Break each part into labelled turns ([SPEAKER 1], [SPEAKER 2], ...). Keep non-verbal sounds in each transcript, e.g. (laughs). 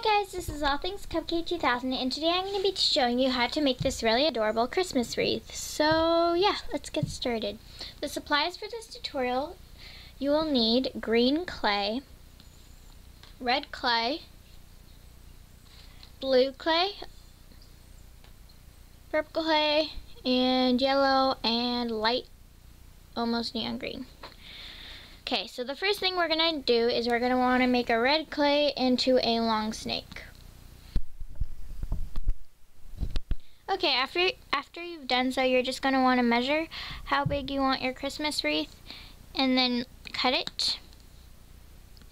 [SPEAKER 1] Hi guys, this is All Things Cupcake 2000 and today I'm going to be showing you how to make this really adorable Christmas wreath. So yeah, let's get started. The supplies for this tutorial, you will need green clay, red clay, blue clay, purple clay, and yellow and light almost neon green. Okay, so the first thing we're going to do is we're going to want to make a red clay into a long snake. Okay, after, after you've done so, you're just going to want to measure how big you want your Christmas wreath and then cut it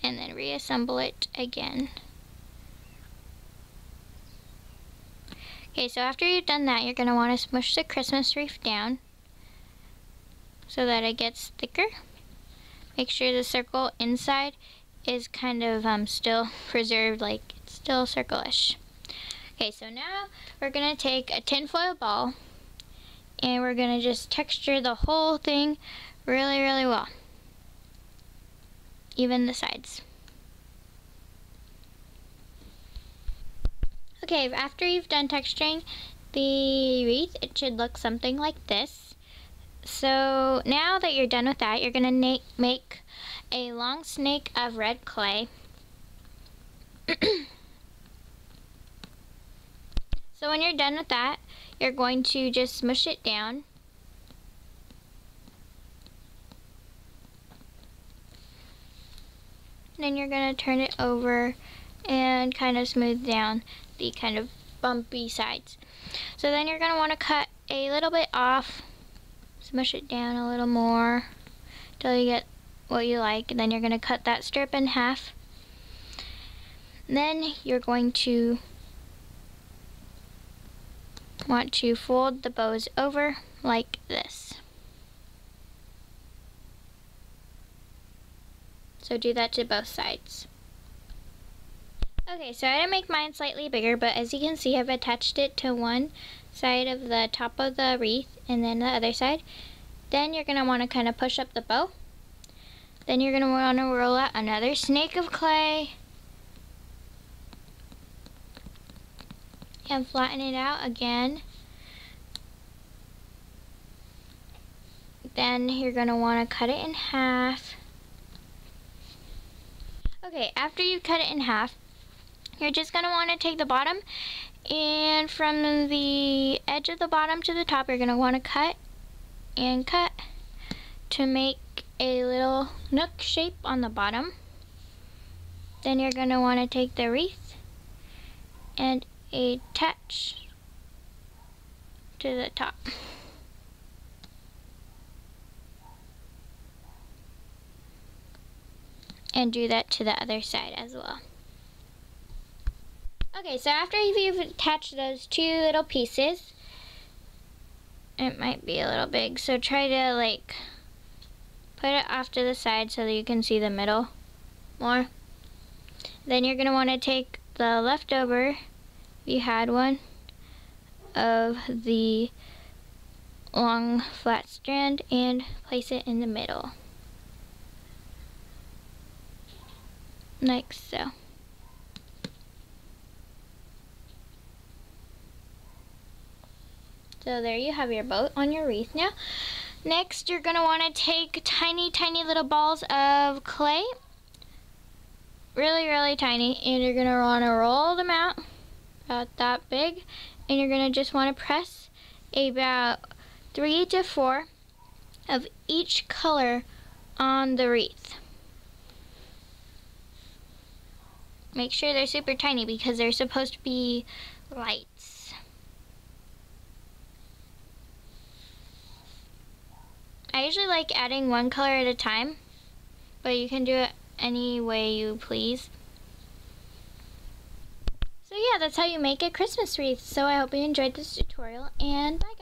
[SPEAKER 1] and then reassemble it again. Okay, so after you've done that, you're going to want to smush the Christmas wreath down so that it gets thicker. Make sure the circle inside is kind of um, still (laughs) preserved, like it's still circle-ish. Okay, so now we're going to take a tinfoil ball and we're going to just texture the whole thing really, really well. Even the sides. Okay, after you've done texturing the wreath, it should look something like this. So now that you're done with that, you're going to make a long snake of red clay. (clears throat) so when you're done with that, you're going to just smush it down. And then you're going to turn it over and kind of smooth down the kind of bumpy sides. So then you're going to want to cut a little bit off smush it down a little more until you get what you like and then you're going to cut that strip in half. Then you're going to want to fold the bows over like this. So do that to both sides. Okay so I make mine slightly bigger but as you can see I've attached it to one side of the top of the wreath and then the other side. Then you're going to want to kind of push up the bow. Then you're going to want to roll out another snake of clay. And flatten it out again. Then you're going to want to cut it in half. Okay, after you cut it in half, you're just going to want to take the bottom and from the edge of the bottom to the top, you're going to want to cut and cut to make a little nook shape on the bottom. Then you're going to want to take the wreath and attach to the top. And do that to the other side as well. Okay, so after you've attached those two little pieces, it might be a little big, so try to like put it off to the side so that you can see the middle more. Then you're going to want to take the leftover, if you had one, of the long flat strand and place it in the middle. Like so. So there you have your boat on your wreath now. Next, you're going to want to take tiny, tiny little balls of clay. Really, really tiny. And you're going to want to roll them out about that big. And you're going to just want to press about three to four of each color on the wreath. Make sure they're super tiny because they're supposed to be lights. I usually like adding one color at a time, but you can do it any way you please. So yeah, that's how you make a Christmas wreath. So I hope you enjoyed this tutorial, and bye